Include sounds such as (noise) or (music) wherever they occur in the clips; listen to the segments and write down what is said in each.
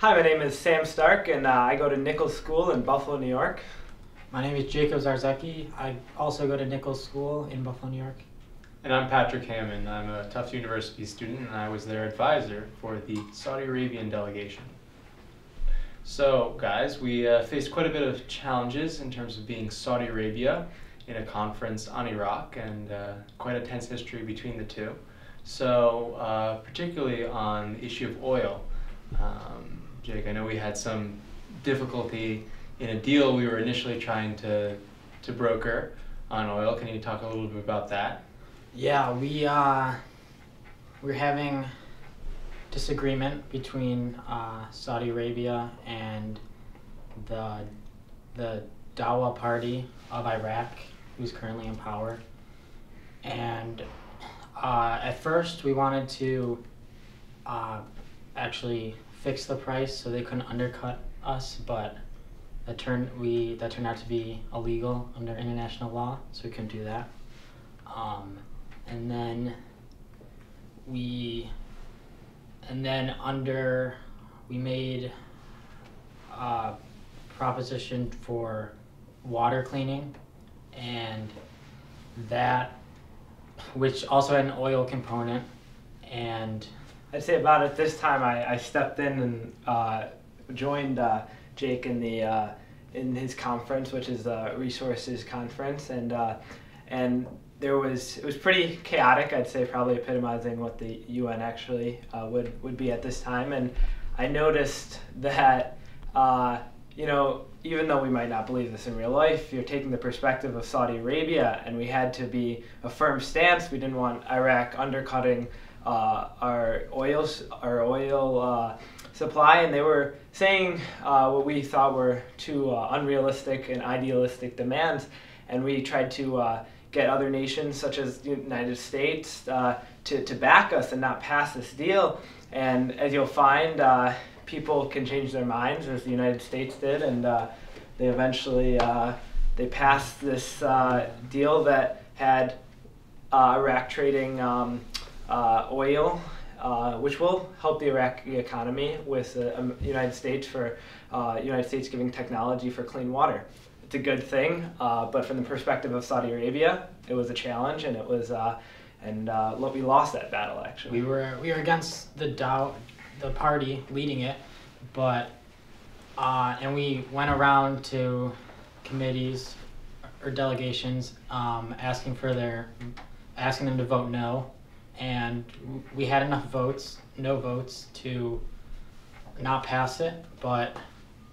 Hi, my name is Sam Stark, and uh, I go to Nichols School in Buffalo, New York. My name is Jacob Zarzecki. I also go to Nichols School in Buffalo, New York. And I'm Patrick Hamon. I'm a Tufts University student, and I was their advisor for the Saudi Arabian delegation. So, guys, we uh, faced quite a bit of challenges in terms of being Saudi Arabia in a conference on Iraq, and uh, quite a tense history between the two. So, uh, particularly on the issue of oil, um, Jake, I know we had some difficulty in a deal we were initially trying to to broker on oil. Can you talk a little bit about that? Yeah, we uh, we're having disagreement between uh, Saudi Arabia and the the Dawa Party of Iraq, who's currently in power. And uh, at first, we wanted to uh, actually fix the price so they couldn't undercut us, but that turned we that turned out to be illegal under international law, so we couldn't do that. Um, and then we and then under we made a proposition for water cleaning and that which also had an oil component and I'd say about at this time I, I stepped in and uh, joined uh, Jake in the uh, in his conference, which is the resources conference, and uh, and there was it was pretty chaotic. I'd say probably epitomizing what the UN actually uh, would would be at this time, and I noticed that you know even though we might not believe this in real life, you're taking the perspective of Saudi Arabia, and we had to be a firm stance. We didn't want Iraq undercutting our oil our oil uh, supply, and they were saying uh, what we thought were two uh, unrealistic and idealistic demands, and we tried to uh, get other nations such as the United States uh, to, to back us and not pass this deal. And as you'll find, people can change their minds, as the United States did, and they eventually they passed this deal that had Iraq trading. Um, uh, oil, uh, which will help the Iraqi economy with the um, United States for uh, United States giving technology for clean water. It's a good thing, uh, but from the perspective of Saudi Arabia, it was a challenge, and it was, uh, and we lost that battle actually. We were we were against the Dow, the party leading it, but and we went around to committees or delegations um, asking for their asking them to vote no and we had enough votes, no votes, to not pass it. But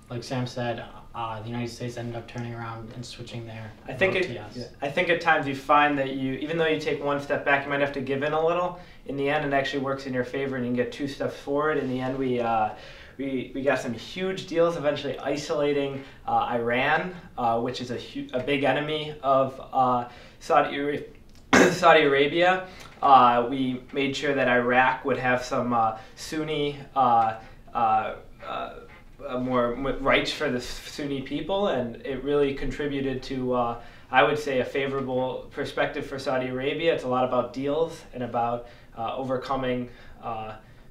like Sam said, uh, the United States ended up turning around and switching there. I think it, yes. I think at times you find that you, even though you take one step back, you might have to give in a little. In the end, it actually works in your favor, and you can get two steps forward. In the end, we. Uh, we, we got some huge deals eventually isolating uh, Iran, uh, which is a, hu- a big enemy of uh, Saudi, (coughs) Saudi Arabia. Uh, we made sure that Iraq would have some uh, Sunni uh, uh, uh more rights for the Sunni people, and it really contributed to, I would say, a favorable perspective for Saudi Arabia. It's a lot about deals and about overcoming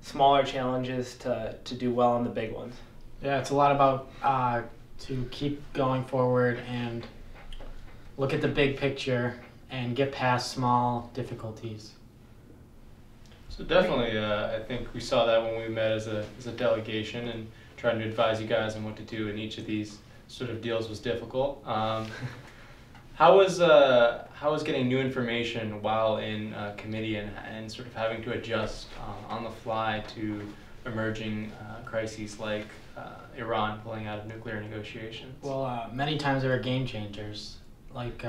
smaller challenges to, to do well on the big ones. Yeah, it's a lot about to keep going forward and look at the big picture and get past small difficulties. So definitely, uh, I think we saw that when we met as a, as a delegation and trying to advise you guys on what to do in each of these sort of deals was difficult. Um, (laughs) how was uh, how was getting new information while in uh, committee and, and sort of having to adjust uh, on the fly to emerging uh, crises like uh, Iran pulling out of nuclear negotiations? Well, many times there were game changers, like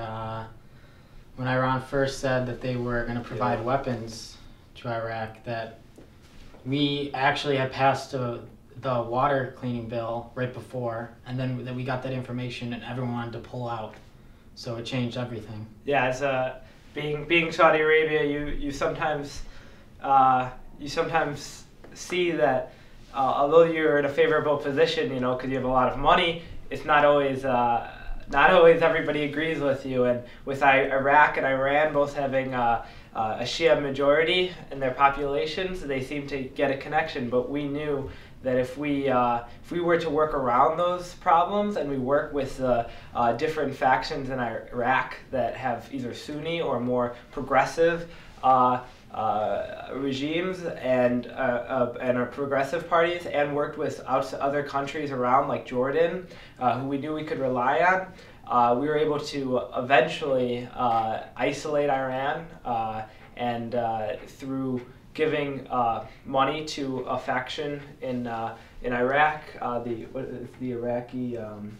when Iran first said that they were going to provide yeah. weapons to Iraq that we actually had passed a, the water cleaning bill right before, and then that we got that information, and everyone wanted to pull out, so it changed everything. Yeah, as uh, being being Saudi Arabia, you you sometimes uh, you sometimes see that uh, although you're in a favorable position, you know, because you have a lot of money, it's not always. Uh, not always everybody agrees with you, and with Iraq and Iran both having uh, uh, a Shia majority in their populations, they seem to get a connection. But we knew that if we uh, if we were to work around those problems and we work with the uh, different factions in Iraq that have either Sunni or more progressive uh, regimes and uh, uh, and our progressive parties, and worked with other countries around like Jordan, uh, who we knew we could rely on. Uh, we were able to eventually isolate Iran, and through giving money to a faction in in Iraq, the the Iraqi. Um,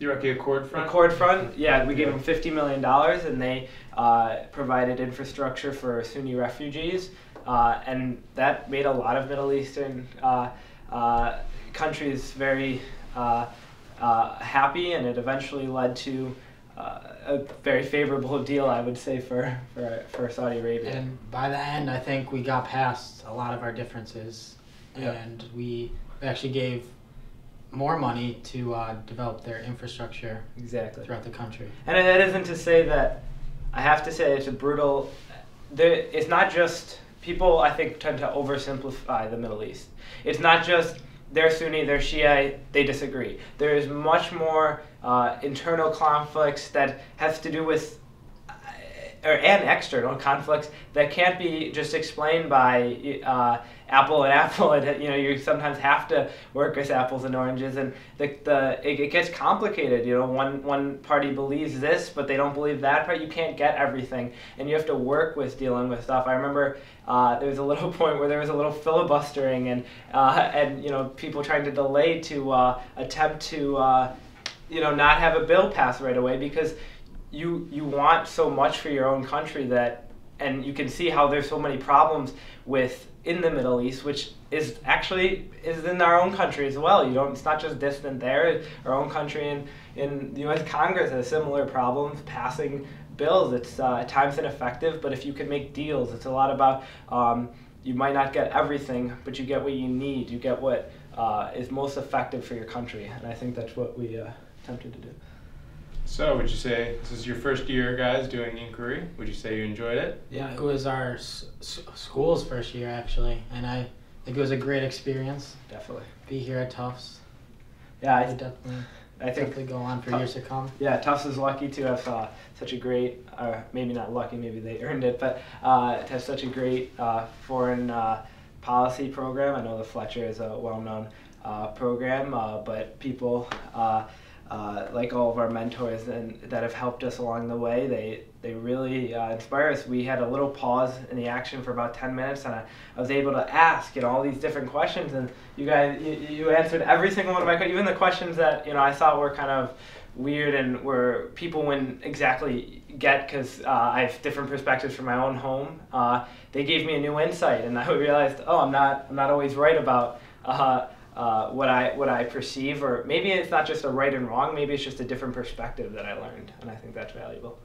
Iraqi Accord Front? Accord Front, yeah, we gave them $50 million and they uh, provided infrastructure for Sunni refugees. Uh, and that made a lot of Middle Eastern uh, uh countries very uh, uh, happy, and it eventually led to a very favorable deal, I would say, for, for, for Saudi Arabia. And by the end, I think we got past a lot of our differences, yeah. and we actually gave more money to uh, develop their infrastructure exactly throughout the country. And that isn't to say that I have to say it's a brutal. There, it's not just people. I think tend to oversimplify the Middle East. It's not just they're Sunni, they're Shia, they disagree. There is much more uh, internal conflicts that has to do with or and external conflicts that can't be just explained by uh, apple and (laughs) apple. And you know, you sometimes have to work with apples and oranges, and the, the it, it, gets complicated. You know, one one party believes this, but they don't believe that part. You can't get everything, and you have to work with dealing with stuff. I remember uh, there was a (laughs) little point where there was a little filibustering, and uh, and you know, people trying to delay to uh, attempt to uh, you know not have a bill passed right away because you you want so much for your own country that and you can see how there's so many problems with in the Middle East, which is actually is in our own country as well. You don't. It's not just distant there. Our own country in in the U.S. Congress has similar problems passing bills. It's uh, at times ineffective, but if you can make deals, it's a lot about. Um, you might not get everything, but you get what you need. You get what uh, is most effective for your country, and I think that's what we uh, attempted to do. So, would you say this is your first year, guys, doing inquiry? Would you say you enjoyed it? Yeah, it was our s- school's first year actually, and I think it was a great experience. Definitely. Be here at Tufts. Yeah, I definitely. I think definitely go on for years to come. Yeah, Tufts is lucky to have uh, such a great, uh, maybe not lucky, maybe they earned it, but uh, to have such a great uh, foreign uh, policy program. I know the Fletcher is a well-known uh, program, but people uh, like all of our mentors and that have helped us along the way. They they really uh, inspire us. We had a little pause in the action for about 10 minutes, and I, I was able to ask you know all these different questions, and you guys you, you answered every single one of my questions, even the questions that you know I thought were kind of weird and where people wouldn't exactly get because uh, I have different perspectives from my own home. Uh, they gave me a new insight, and I (laughs) realized, oh, I'm not I'm not always right about. Uh, uh, what I what I perceive, or maybe it's not just a right and wrong. Maybe it's just a different perspective that I learned, and I think that's valuable.